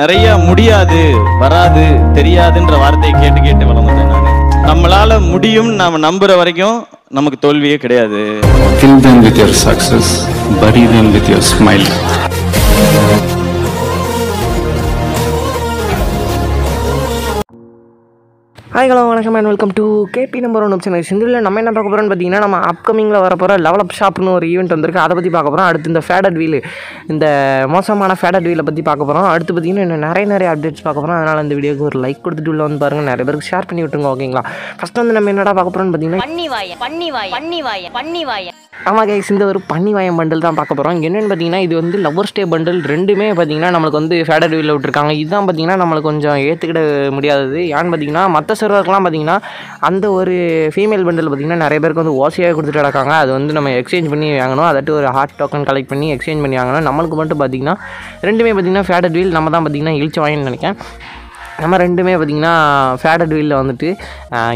நிறைய முடியாது வராது தெரியாதுன்ற வார்த்தையை கேட்டு கேட்டு வளர்ந்தேன் நான் நம்மளால முடியும் நாம நம்புற வரைக்கும் நமக்கு தோல்வியே கிடையாது Kill them with your success, bury them with your smile. Hi hello வணக்கம் and welcome to KP number one option சிந்துவில் நம்ம என்ன பார்க்க போகிறோம்னு பார்த்தீங்கன்னா நம்ம அப்கமிங்கில் வரப்போகிற லெவலப் ஷாப்னு ஒரு ஈவெண்ட் வந்திருக்கு. அதை பற்றி பார்க்க போகிறோம் அடுத்து இந்த ஃபேடட் வீல் இந்த மோசமான ஃபேடட் வீலை பற்றி பார்க்க போகிறோம் அடுத்து பார்த்தீங்கன்னா இன்னும் நிறைய நிறைய அப்டேட்ஸ் பார்க்க போகிறோம் அதனால் இந்த வீடியோக்கு ஒரு லைக் கொடுத்துட்டு உள்ள வந்து பாருங்கள் நிறைய பேருக்கு ஷேர் பண்ணி விட்டுருங்க ஓகேங்களா ஃபஸ்ட் வந்து நம்ம என்னடா பார்க்க போகிறோம்னு பார்த்தீங்கன்னா பன்னிவாய பன்னிவாய பன்னிவாய பன்னிவாய. ஆமாம் கைஸ் இந்த ஒரு பன்னிவாயம் பண்டில் தான் பார்க்க போகிறோம் என்னென்னு பார்த்தீங்கன்னா இது வந்து லவ்வர் ஸ்டே பண்டில் ரெண்டுமே பார்த்தீங்கன்னா நம்மளுக்கு வந்து ஃபேடர் வியூவில் விட்டுருக்காங்க. இதுதான் பார்த்தீங்கன்னா நம்மளுக்கு கொஞ்சம் ஏற்றுக்கிட முடியாதது. ஏன்னு பார்த்தீங்கன்னா மற்ற சர்வருக்குலாம் பார்த்தீங்கன்னா அந்த ஒரு ஃபீமேல் பண்டில் பார்த்தீங்கன்னா நிறைய பேருக்கு வந்து ஓசையாக கொடுத்துட்டு கிடக்காங்க. அது வந்து நம்ம எக்ஸ்சேஞ்ச் பண்ணி வாங்கணும். அதாட்டு ஒரு ஹார்ட் டோக்கன் கலெக்ட் பண்ணி எக்ஸ்சேஞ்ச் பண்ணி வாங்கணும். நம்மளுக்கு மட்டும் பார்த்தீங்கன்னா ரெண்டுமே பார்த்தீங்கன்னா ஃபேடர் வீல் நம்ம தான் பார்த்தீங்கன்னா இழிச்சு வாங்கின்னு நினைக்கிறேன். நம்ம ரெண்டுமே பார்த்தீங்கன்னா ஃபேடட் வீலில் வந்துட்டு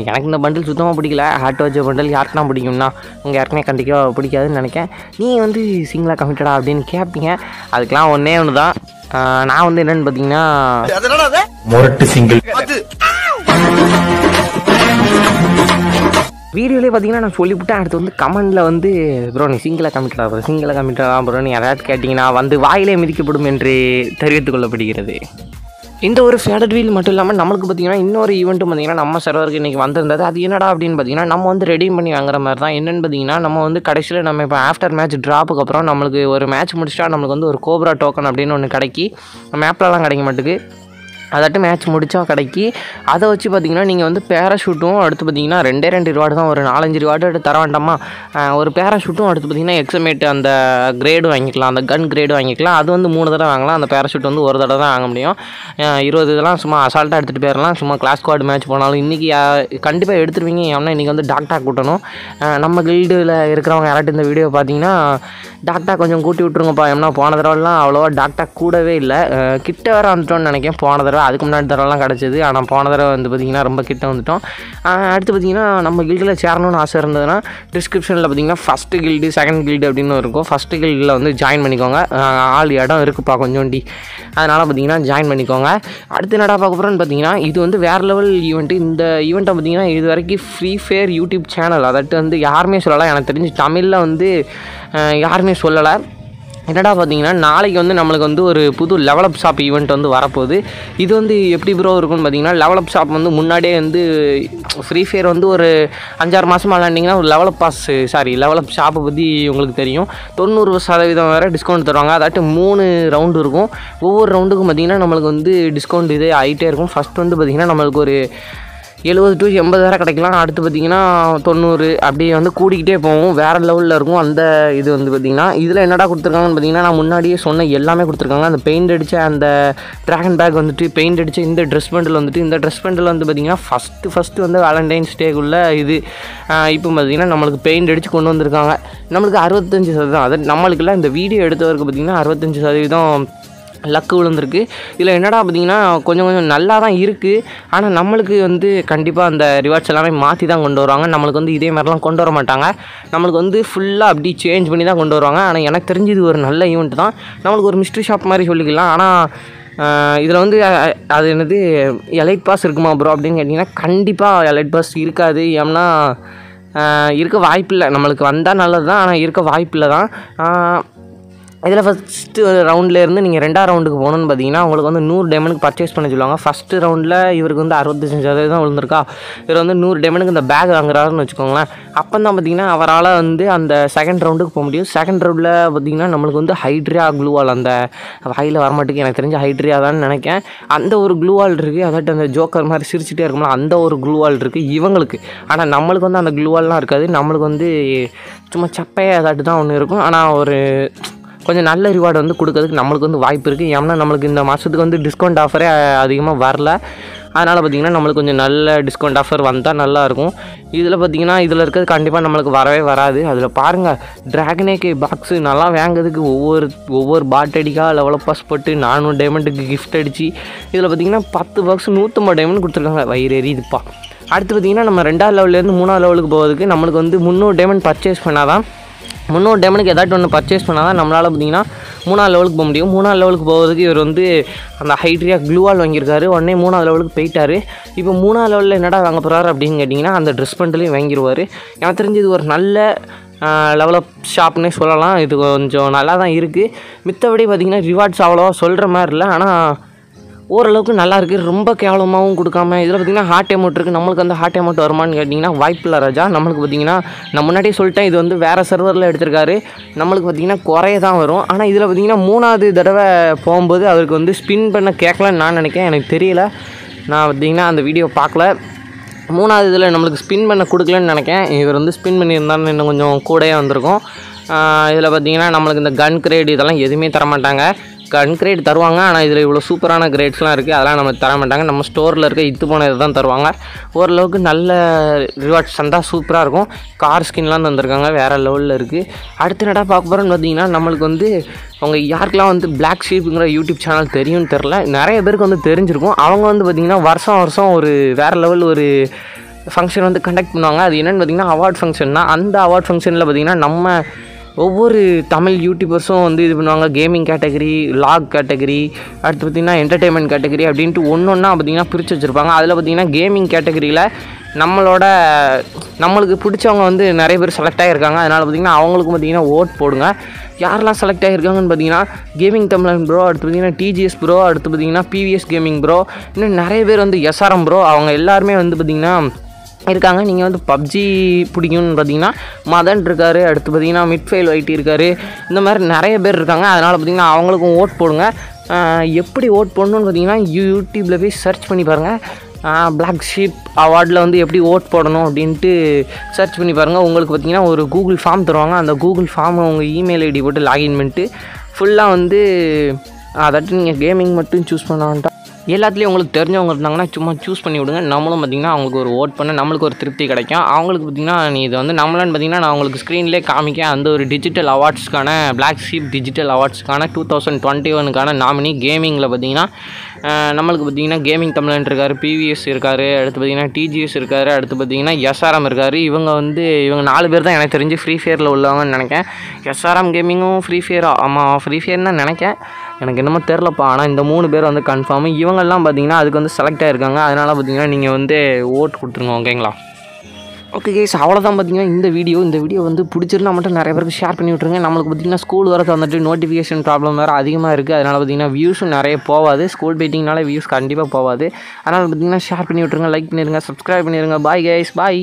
எனக்கு இந்த பண்டில் சுத்தமாக பிடிக்கல. ஹார்ட் வச்ச பண்டில் யாருக்குனா பிடிக்கும்னா உங்கள் யாருக்குமே கண்டிப்பாக பிடிக்காதுன்னு நினைக்கிறேன். நீங்கள் வந்து சிங்கிளாக கமிட்டடா அப்படின்னு கேட்பீங்க அதுக்கெலாம் ஒன்றே ஒன்று தான் நான் வந்து என்னென்னு பார்த்தீங்கன்னா வீடியோலேயே பார்த்தீங்கன்னா நான் சொல்லிவிட்டேன். அடுத்து வந்து கமெண்டில் வந்து ப்ரோ நீ சிங்கிளாக கமிட்டடா ப்ரோ சிங்கிளாக கமிட்டடா ப்ரோ நீ யாராவது கேட்டிங்கன்னா வந்து வாயிலே மிதிக்கப்படும் என்று தெரிவித்துக் கொள்ளப்படுகிறது. இந்த ஒரு ஃபேடட் வீல் மட்டும் இல்லாமல் நம்மளுக்கு பார்த்தீங்கன்னா இன்னொரு ஈவெண்ட்டும் பார்த்தீங்கன்னா நம்ம சர்வருக்கு இன்றைக்கி வந்திருந்தது. அது என்னடா அப்படின்னு பார்த்தீங்கன்னா நம்ம வந்து ரெடீம் பண்ணி வாங்குற மாதிரி தான். என்னென்னு பார்த்தீங்கன்னா நம்ம வந்து கடைசியில் நம்ம இப்போ ஆஃப்டர் மேட்ச் ட்ராப்புக்கு அப்புறம் நம்மளுக்கு ஒரு மேட்ச் முடிச்சிட்டா நம்மளுக்கு வந்து ஒரு கோப்ரா டோக்கன் அப்படின்னு ஒன்று கிடைக்கி மேப்லலாம் கிடைக்க மாட்டுக்கு அதாட்டு மேட்ச் முடித்தா கடைக்கு. அதை வச்சு பார்த்தீங்கன்னா நீங்கள் வந்து பேராஷூட்டும் அடுத்து பார்த்தீங்கன்னா ரெண்டே ரெண்டு ரிவார்டு தான். ஒரு நாலஞ்சு ரிவார்டு தர வேண்டாமா? ஒரு பேராஷூட்டும் அடுத்து பார்த்தீங்கன்னா எக்ஸமேட் அந்த கிரேடு வாங்கிக்கலாம். அந்த கன் கிரேடு வாங்கிக்கலாம். அது வந்து மூணு தடவை வாங்கலாம். அந்த பேராஷூட் வந்து ஒரு தடவை தான் வாங்க முடியும். இருபது இதெல்லாம் சும்மா அசால்ட்டாக எடுத்துகிட்டு போயிடலாம் சும்மா கிளாஸ் ஸ்குவாட் மேட்ச் போனாலும் இன்றைக்கி கண்டிப்பாக எடுத்துருவீங்க. ஏன்னா இன்றைக்கி வந்து டாக்டா கூட்டணும். நம்ம கில்டில் இருக்கிறவங்க யாராட்டும் இந்த வீடியோ பார்த்தீங்கன்னா டாக்டா கொஞ்சம் கூட்டி விட்ருங்கப்பா ஏன்னா போன தடவைலாம் அவ்வளோவா டாக்டா கூடவே இல்லை. கிட்ட வர வந்துட்டோன்னு நினைக்கிறேன். போன தடவை அதுக்கு முன்னாடி தடவைலாம் கிடச்சிது. ஆனால் போன தடவை வந்து பார்த்திங்கன்னா ரொம்ப கிட்ட வந்துட்டோம். அடுத்து பார்த்திங்கன்னா நம்ம கில்டில் சேரணும்னு ஆசை இருந்ததுன்னா டிஸ்கிரிப்ஷனில் பார்த்தீங்கன்னா ஃபஸ்ட்டு கில்டு செகண்ட் கில்டு அப்படின்னு இருக்கும். ஃபஸ்ட்டு கில்டில் வந்து ஜாயின் பண்ணிக்கோங்க. ஆள் இடம் இருக்குப்பா கொஞ்சோண்டி அதனால் பார்த்திங்கன்னா ஜாயின் பண்ணிக்கோங்க. அடுத்து என்னடா பார்க்க போகிறோன்னு பார்த்தீங்கன்னா இது வந்து வேறு லெவல் ஈவெண்ட்டு இந்த ஈவெண்ட்டை பார்த்திங்கன்னா இது வரைக்கும் ஃப்ரீ ஃபயர் யூடியூப் சேனல் அதாட்டு வந்து யாருமே சொல்லலை. எனக்கு தெரிஞ்சு தமிழில் வந்து யாருமே சொல்லலை. என்னடா பார்த்தீங்கன்னா நாளைக்கு வந்து நம்மளுக்கு வந்து ஒரு புது லெவலப் ஷாப் ஈவெண்ட் வந்து வரப்போகுது. இது வந்து எப்படி ப்ரோ இருக்கும்னு பார்த்தீங்கன்னா லெவலப் ஷாப் வந்து முன்னாடியே வந்து ஃப்ரீ ஃபயர் வந்து ஒரு அஞ்சாறு மாதம் விளாண்டிங்கன்னா ஒரு லெவலப் பாஸ் சாரி லெவலப் ஷாப்பை பற்றி உங்களுக்கு தெரியும். தொண்ணூறு சதவீதம் வேறு டிஸ்கவுண்ட் தருவாங்க. அதாட்டு மூணு ரவுண்டு இருக்கும். ஒவ்வொரு ரவுண்டுக்கும் பார்த்தீங்கன்னா நம்மளுக்கு வந்து டிஸ்கவுண்ட் இதே ஆகிட்டே இருக்கும். ஃபஸ்ட் வந்து பார்த்திங்கன்னா நம்மளுக்கு ஒரு எழுபது டு எண்பது வரை கிடைக்கலாம். அடுத்து பார்த்தீங்கன்னா தொண்ணூறு. அப்படியே வந்து கூடிக்கிட்டே போகும். வேறு லெவலில் இருக்கும். அந்த இது வந்து பார்த்திங்கன்னா இதில் என்னடா கொடுத்துருக்காங்கன்னு பார்த்தீங்கன்னா நான் முன்னாடியே சொன்ன எல்லாமே கொடுத்துருக்காங்க. அந்த பெயிண்ட் அடித்த அந்த ட்ராகன் பேக் வந்துட்டு பெயிண்ட் அடித்த இந்த ட்ரெஸ் பண்டில் வந்துட்டு இந்த ட்ரெஸ் பண்டில் வந்து பார்த்திங்கன்னா ஃபஸ்ட்டு ஃபஸ்ட்டு வந்து வேலண்டைன்ஸ் டேக்குள்ளே இது இப்போ பார்த்திங்கன்னா நம்மளுக்கு பெயிண்ட் அடித்து கொண்டு வந்திருக்காங்க. நம்மளுக்கு அறுபத்தஞ்சு சதவீதம் அது நம்மளுக்குலாம் இந்த வீடியோ எடுத்தவருக்கு பார்த்திங்கன்னா அறுபத்தஞ்சு சதவீதம் லக்கு விழுந்திருக்கு. இதில் என்னடா பார்த்தீங்கன்னா கொஞ்சம் கொஞ்சம் நல்லா தான் இருக்குது ஆனால் நம்மளுக்கு வந்து கண்டிப்பாக அந்த ரிவார்ட்ஸ் எல்லாமே மாற்றி தான் கொண்டு வருவாங்க. நம்மளுக்கு வந்து இதே மாதிரிலாம் கொண்டு வர மாட்டாங்க. நம்மளுக்கு வந்து ஃபுல்லாக அப்படி சேஞ்ச் பண்ணி தான் கொண்டு வருவாங்க. ஆனால் எனக்கு தெரிஞ்சு இது ஒரு நல்ல ஈவெண்ட் தான். நம்மளுக்கு ஒரு மிஸ்ட்ரி ஷாப் மாதிரி சொல்லிக்கலாம். ஆனால் இதில் வந்து அது என்னது எலைட் பாஸ் இருக்குமா ப்ரோ அப்படின்னு கேட்டிங்கன்னா கண்டிப்பாக எலைட் பாஸ் இருக்காது. ஏன்னா இருக்க வாய்ப்பில்லை நம்மளுக்கு வந்தால் நல்லது தான் ஆனால் இருக்க வாய்ப்பில்லை தான் இதில் ஃபஸ்ட்டு ரவுண்ட்லேருந்து நீங்கள் ரெண்டாவது ரவுண்டுக்கு போகணுன்னு பார்த்தீங்கன்னா உங்களுக்கு வந்து நூறு டேமனுக்கு பர்ச்சேஸ் பண்ண சொல்லுவாங்க. ஃபஸ்ட்டு ரவுண்டில் இவருக்கு வந்து அறுபத்தஞ்சு சதவீதம் விழுந்திருக்கா. இவர் வந்து நூறு டைமண்டுக்கு இந்த பேக் வாங்குறாருன்னு வச்சுக்கோங்களேன். அப்போ தான் பார்த்தீங்கன்னா அவரால் வந்து அந்த செகண்ட் ரவுண்டுக்கு போக முடியும். செகண்ட் ரவுண்டில் பார்த்தீங்கன்னா நம்மளுக்கு வந்து ஹைட்ரியா க்ளூவால் அந்த வாயில் வரமாட்டுக்கு எனக்கு தெரிஞ்ச ஹைட்ரியா தான் நினைக்கேன் அந்த ஒரு க்ளூவால் இருக்குது அதாட்டு அந்த ஜோக்கர் மாதிரி சிரிச்சுட்டே இருக்கும்ல அந்த ஒரு க்ளூவால் இருக்குது இவங்களுக்கு. ஆனால் நம்மளுக்கு வந்து அந்த க்ளூவால்லாம் இருக்காது. நம்மளுக்கு வந்து சும்மா சப்பையாக அதாட்டு தான் ஒன்று இருக்கும். ஆனால் ஒரு கொஞ்சம் நல்ல ரிவார்டு வந்து கொடுக்கறதுக்கு நம்மளுக்கு வந்து வாய்ப்பு இருக்குது ஏன்னா நம்மளுக்கு இந்த மாதத்துக்கு வந்து டிஸ்கவுண்ட் ஆஃபரே அதிகமாக வரல. அதனால் பார்த்திங்கன்னா நம்மளுக்கு கொஞ்சம் நல்ல டிஸ்கவுண்ட் ஆஃபர் வந்தால் நல்லாயிருக்கும் இதில் பார்த்திங்கன்னா இதில் இருக்கிறது கண்டிப்பாக நம்மளுக்கு வரவே வராது. அதில் பாருங்கள் ட்ராகனேக்கே பாக்ஸு நல்லா வாங்குறதுக்கு ஒவ்வொரு ஒவ்வொரு பாட் அடிக்கா லெவலப்பஸ் போட்டு நானூறு டைமண்டுக்கு கிஃப்ட் அடித்து இதில் பார்த்திங்கன்னா பத்து பாக்ஸ் நூற்றம்பது டைமண்ட் கொடுத்துருக்காங்க. வயிறு இதுப்பா அடுத்து பார்த்திங்கன்னா நம்ம ரெண்டாவது லெவல்லேருந்து மூணாவது லெவலுக்கு போகிறதுக்கு நம்மளுக்கு வந்து முந்நூறு டைமண்ட் பர்ச்சேஸ் பண்ணால் தான் முன்னூறு டேமனுக்கு ஏதாச்சும் ஒன்று பர்ச்சேஸ் பண்ணால் தான் நம்மளால் பார்த்தீங்கன்னா மூணாவது லெவலுக்கு போக முடியும். மூணாவது லெவலுக்கு போகிறதுக்கு இவர் வந்து அந்த ஹைட்ரியா க்ளூவால் வாங்கியிருக்காரு. உடனே மூணாவது லெவலுக்கு போயிட்டார். இப்போ மூணாவது லெவலில் என்னடா வாங்க போகிறாரு அப்படின்னு கேட்டிங்கன்னா அந்த ட்ரெஸ் பண்டிலையும் வாங்கிடுவார் எனக்கு தெரிஞ்சு இது ஒரு நல்ல லெவலப் ஷாப்னே சொல்லலாம். இது கொஞ்சம் நல்லா தான் இருக்குது மித்தபடி பார்த்திங்கன்னா ரிவார்ட்ஸ் அவ்வளோவா சொல்கிற மாதிரி இல்லை. ஆனால் ஓரளவுக்கு நல்லா இருக்குது ரொம்ப கேவலமாகவும் கொடுக்காம இதில் பார்த்தீங்கன்னா ஹார்ட் அமௌண்ட் இருக்குது நம்மளுக்கு அந்த ஹார்ட் அமௌண்ட் வருமான்னு கேட்டிங்கன்னா வாய்ப்பில்லை ராஜா. நம்மளுக்கு பார்த்திங்கன்னா நான் முன்னாடியே சொல்லிட்டேன் இது வந்து வேறு சர்வரில் எடுத்திருக்காரு. நம்மளுக்கு பார்த்தீங்கன்னா குறைய தான் வரும். ஆனால் இதில் பார்த்தீங்கன்னா மூணாவது தடவை போகும்போது அவருக்கு வந்து ஸ்பின் பண்ண கேட்கலன்னு நான் நினைக்கிறேன். எனக்கு தெரியல. நான் பார்த்திங்கன்னா அந்த வீடியோ பார்க்கல மூணாவது இதில் நம்மளுக்கு ஸ்பின் பண்ண கொடுக்கலன்னு நினைக்கிறேன். இவர் வந்து ஸ்பின் பண்ணியிருந்தாலும் இன்னும் கொஞ்சம் கூடையே வந்திருக்கும். இதில் பார்த்தீங்கன்னா நம்மளுக்கு இந்த கன் கிரேட் இதெல்லாம் எதுவுமே தர மாட்டாங்க கன் கிரேட் தருவாங்க. ஆனால் இதில் இவ்வளோ சூப்பரான கிரேட்ஸ்லாம் இருக்குது அதெல்லாம் நம்ம தர மாட்டாங்க. நம்ம ஸ்டோரில் இருக்க இத்து போன இதை தான் தருவாங்க. ஓரளவுக்கு நல்ல ரிவார்ட்ஸ் தந்தால் சூப்பராக இருக்கும். கார் ஸ்கின்லாம் தந்திருக்காங்க. வேறு லெவலில் இருக்குது அடுத்து நடா பார்க்க போகிறோன்னு பார்த்தீங்கன்னா நம்மளுக்கு வந்து அவங்க யாருக்கெல்லாம் வந்து பிளாக் ஷீப்புங்கிற யூடியூப் சேனல் தெரியும்னு தெரில நிறைய பேருக்கு வந்து தெரிஞ்சிருக்கும். அவங்க வந்து பார்த்திங்கன்னா வருஷம் வருஷம் ஒரு வேறு லெவல் ஒரு ஃபங்க்ஷன் வந்து கண்டக்ட் பண்ணுவாங்க. அது என்னென்னு பார்த்தீங்கன்னா அவார்ட் ஃபங்க்ஷன் தான். அந்த அவார்ட் ஃபங்க்ஷனில் பார்த்திங்கன்னா நம்ம ஒவ்வொரு தமிழ் யூடியூபர்ஸும் வந்து இது பண்ணுவாங்க. கேமிங் கேட்டகரி லாக் கேட்டகரி அடுத்து பார்த்திங்கன்னா என்டர்டெயின்மெண்ட் கேட்டகரி அப்படின்ட்டு ஒன்று ஒன்றா பார்த்திங்கன்னா பிரித்து வச்சுருப்பாங்க. அதில் பார்த்திங்கன்னா கேமிங் கேட்டகரியில் நம்மளோட நம்மளுக்கு பிடிச்சவங்க வந்து நிறைய பேர் செலக்ட் ஆகியிருக்காங்க. அதனால் பார்த்திங்கன்னா அவங்களுக்கு பார்த்திங்கன்னா ஓட் போடுங்க. யாரெல்லாம் செலக்ட் ஆகியிருக்காங்கன்னு பார்த்தீங்கன்னா கேமிங் தமிழன் ப்ரோ அடுத்து பார்த்தீங்கன்னா டிஜிஎஸ் ப்ரோ அடுத்து பார்த்தீங்கன்னா பிவிஎஸ் கேமிங் ப்ரோ இன்னும் நிறைய பேர் வந்து எஸ்ஆர்எம் ப்ரோ அவங்க எல்லாருமே வந்து பார்த்திங்கன்னா இருக்காங்க. நீங்கள் வந்து பப்ஜி பிடிக்கும்னு பார்த்தீங்கன்னா மதன் இருக்கார் அடுத்து பார்த்தீங்கன்னா மிட்ஃபெயில் வைட்டி இருக்கார். இந்த மாதிரி நிறைய பேர் இருக்காங்க. அதனால் பார்த்தீங்கன்னா அவங்களுக்கும் ஓட் போடுங்க. எப்படி ஓட் போடணும்னு பார்த்தீங்கன்னா யூடியூப்பில் போய் சர்ச் பண்ணி பாருங்கள் பிளாக் ஷீப் அவார்டில் வந்து எப்படி ஓட் போடணும் அப்படின்ட்டு சர்ச் பண்ணி பாருங்கள் உங்களுக்கு பார்த்தீங்கன்னா ஒரு கூகுள் ஃபார்ம் தருவாங்க. அந்த கூகுள் ஃபார்மை உங்கள் இமெயில் ஐடி போட்டு லாகின் பண்ணிட்டு ஃபுல்லாக வந்து அதாட்டு நீங்கள் கேமிங் மட்டும் சூஸ் பண்ண வேண்டாம். எல்லாத்துலேயும் உங்களுக்கு தெரிஞ்சவங்க இருந்தாங்கன்னா சும்மா சூஸ் பண்ணி விடுங்க. நம்மளும் பார்த்திங்கன்னா அவங்களுக்கு ஒரு ஓட் பண்ண நம்மளுக்கு ஒரு திருப்தி கிடைக்கும். அவங்களுக்கு பார்த்திங்கன்னா நீ இது வந்து நம்மளான்னு பார்த்திங்கன்னா நான் உங்களுக்கு ஸ்க்ரீன்லேயே காமிக்க அந்த ஒரு டிஜிட்டல் அவார்ட்ஸ்க்கான பிளாக் ஷீப் டிஜிட்டல் அவார்ட்ஸ்க்கான டூ தௌசண்ட் டுவெண்ட்டி ஒனுக்கான நாமினி கேமிங்கில் பார்த்திங்கன்னா நம்மளுக்கு பார்த்திங்கன்னா கேமிங் தமிழன் இருக்கார் பிவிஎஸ் இருக்கார் அடுத்து பார்த்திங்கன்னா டிஜிஎஸ் இருக்கார் அடுத்து பார்த்திங்கன்னா எஸ்ஆர்எம் இருக்கார். இவங்க வந்து இவங்க நாலு பேர் தான் எனக்கு தெரிஞ்சு ஃப்ரீ ஃபயரில் உள்ளவங்கன்னு நினைக்கேன் எஸ்ஆர்எம் கேமிங்கும் ஃப்ரீ ஃபயர் ஆமாம் ஃப்ரீ ஃபயர் தான் நினைக்கிறேன். எனக்கு என்னமோ தெரிலப்பா ஆனால் இந்த மூணு பேர் வந்து கன்ஃபார்ம் இவங்கெல்லாம் பார்த்தீங்கன்னா அதுக்கு வந்து செலக்ட் ஆகிருக்காங்க அதனால் பார்த்தீங்கன்னா நீங்கள் வந்து ஓட்டு கொடுத்துருங்க ஓகேங்களா ஓகே கேஸ் அவ்வளோதான் பார்த்தீங்கன்னா இந்த வீடியோ இந்த வீடியோ வந்து பிடிச்சிருந்தா மட்டும் நிறைய பேருக்கு ஷேர் பண்ணி விட்ருங்க நம்மளுக்கு பார்த்தீங்கன்னா ஸ்கூல் வரது வந்துட்டு நோட்டிஃபிகேஷன் ப்ராப்ளம் வேறு அதிகமாக இருக்குது அதனால் பார்த்தீங்கன்னா வியூஸும் நிறைய போகாது ஸ்கூல் போயிட்டிங்கனால வியூஸ் கண்டிப்பாக போகாது அதனால் பார்த்தீங்கன்னா ஷேர் பண்ணி விட்ருங்க லைக் பண்ணிடுங்க சப்ஸ்கிரைப் பண்ணிடுங்க பாய் கேஸ் பாய்